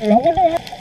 Logo do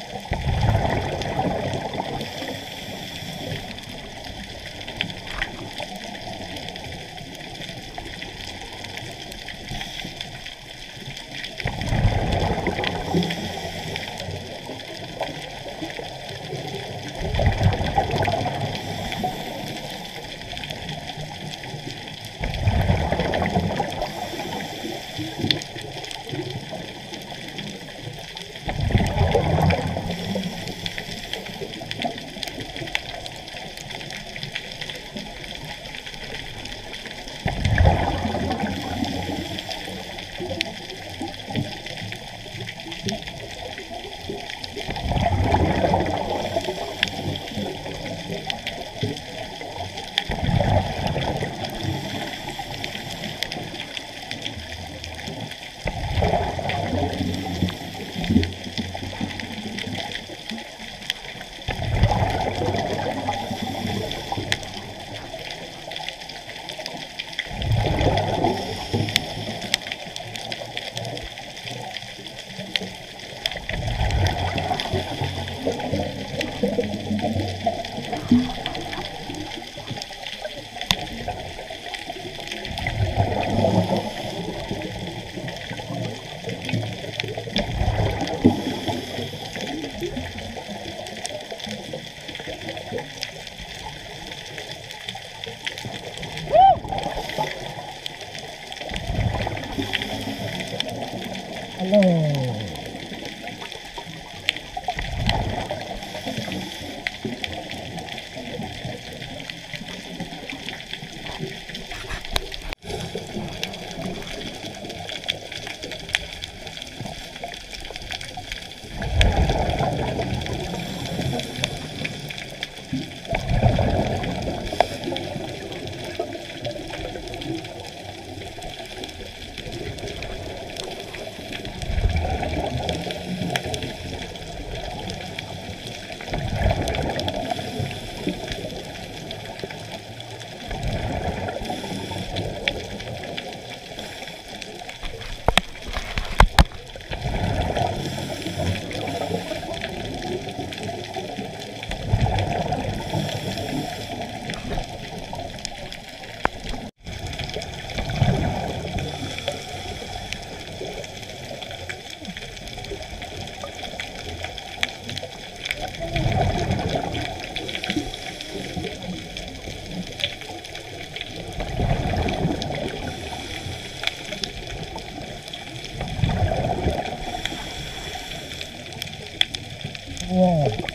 Yeah.